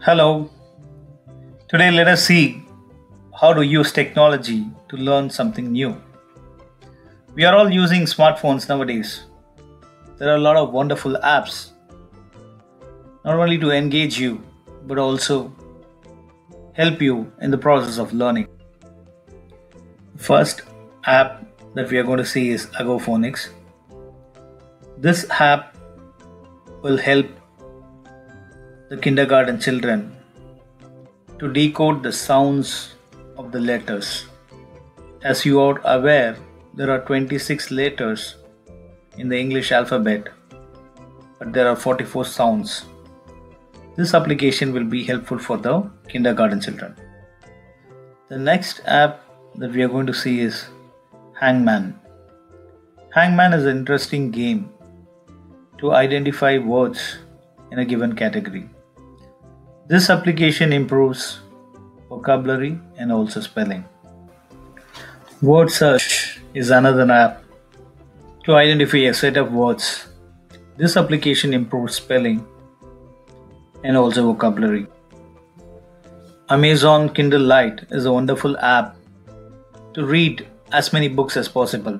Hello. Today let us see how to use technology to learn something new. We are all using smartphones nowadays. There are a lot of wonderful apps not only to engage you but also help you in the process of learning. First app that we are going to see is Agophonics. This app will help the kindergarten children to decode the sounds of the letters. As you are aware, there are 26 letters in the English alphabet, but there are 44 sounds. This application will be helpful for the kindergarten children. The next app that we are going to see is Hangman. Hangman is an interesting game to identify words in a given category. This application improves vocabulary and also spelling. Word search is another app to identify a set of words. This application improves spelling and also vocabulary. Amazon Kindle Lite is a wonderful app to read as many books as possible.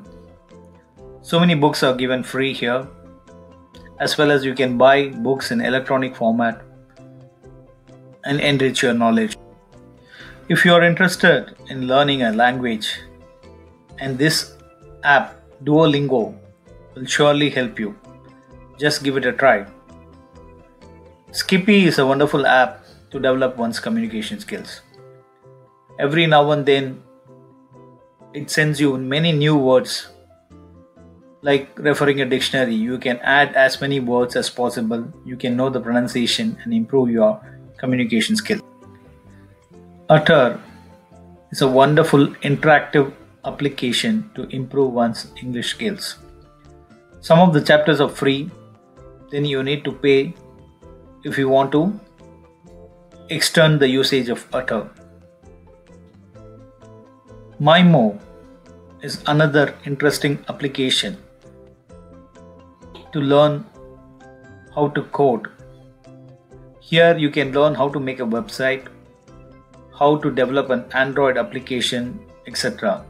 So many books are given free here, as well as you can buy books in electronic format and enrich your knowledge. If you are interested in learning a language, and this app Duolingo will surely help you. Just give it a try. Skippy is a wonderful app to develop one's communication skills. Every now and then, it sends you many new words. Like referring a dictionary, you can add as many words as possible. You can know the pronunciation and improve your communication skill. Utter is a wonderful interactive application to improve one's English skills. Some of the chapters are free, then you need to pay if you want to extend the usage of Utter. Mimo is another interesting application to learn how to code here you can learn how to make a website, how to develop an Android application, etc.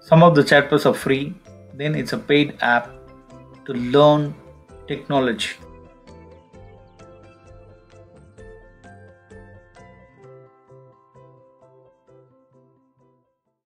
Some of the chapters are free, then it's a paid app to learn technology.